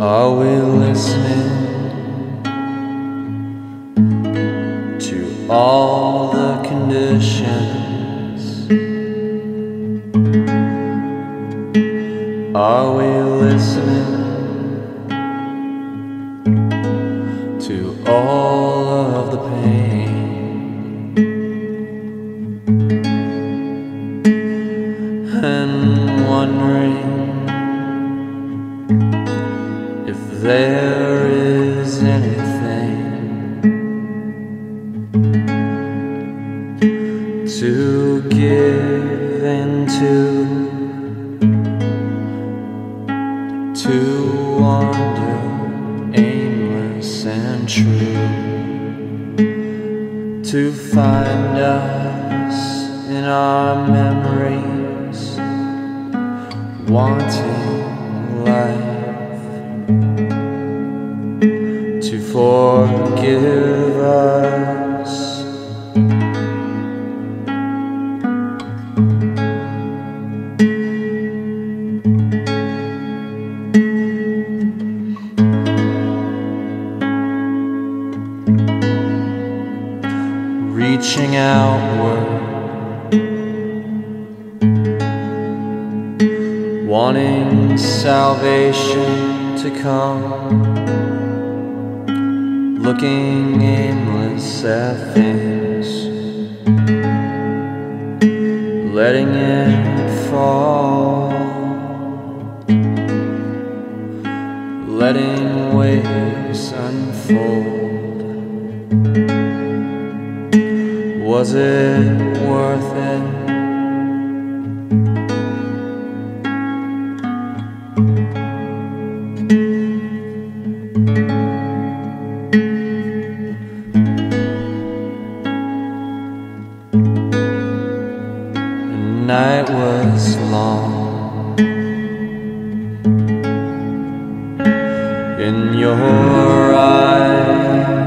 Are we listening to all the conditions? Are we listening? Anything to give into? to wander aimless and true to find us in our memories wanting forgive us reaching outward, wanting salvation to come, looking aimless at things, letting it fall, letting waves unfold. Was it worth it? In your eyes